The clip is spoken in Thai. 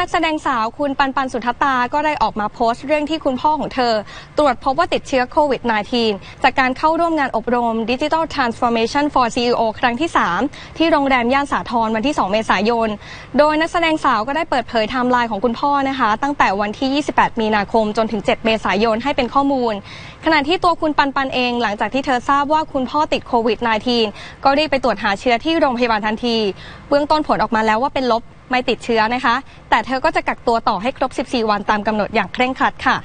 นักแสดงสาวคุณปันปันสุทัตตา ก็ได้ออกมาโพสต์เรื่องที่คุณพ่อของเธอ ตรวจพบว่าติดเชื้อโควิด -19 จากการเข้าร่วมงานอบรม Digital Transformation for CEO ครั้งที่ 3 ที่โรงแรมย่านสาทรวันที่ 2 เมษายน โดยนักแสดงสาวก็ได้เปิดเผยไทม์ไลน์ของคุณพ่อนะคะ ตั้งแต่วันที่ 28 มีนาคมจนถึง 7 เมษายนให้เป็นข้อมูล ขณะที่ตัวคุณปันปันเอง หลังจากที่เธอทราบว่าคุณพ่อติดโควิด -19 ก็รีบไปตรวจหาเชื้อที่โรงพยาบาลทันที เบื้องต้นผลออกมาแล้วว่าเป็นลบ ไม่ติดเชื้อนะคะ แต่เธอก็จะกักตัวต่อให้ครบ 14 วันตามกำหนดอย่างเคร่งครัดค่ะ